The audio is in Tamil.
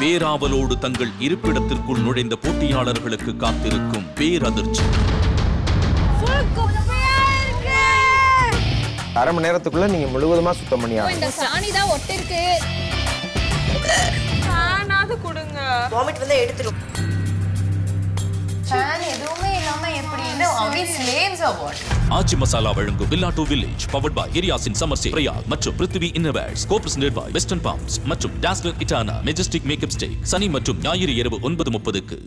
பேராவலோடு தங்கள் இருப்பிடத்திற்குள் நுழைந்த போட்டியாளர்களுக்கு காத்திருக்கும் பேரதிர்ச்சி. அரை மணி நேரத்துக்குள்ள நீங்க முழுவதுமா சுத்தம் பண்ணி ஆகணும். இந்த சாணி தான் ஒட்டிருக்கு. கொடுங்க. வாமிட் வந்து எடுத்துரும். என்ன ஆச்சி மசாலா வழங்கும் வில்லா வில்லேஜ் பவர்ட் பை ஏரியாசின் சமர்சே பிரியா மற்றும் பிருத்திவி இன்னவேர்ஸ் கோப்ரஸ் பை வெஸ்டர்ன் பாம்ஸ் மற்றும் டாஸ்லர் இட்டானா மெஜஸ்டிக் மேக்கப் ஸ்டேக் சனி மற்றும் ஞாயிறு இரவு ஒன்பது முப்பதுக்கு.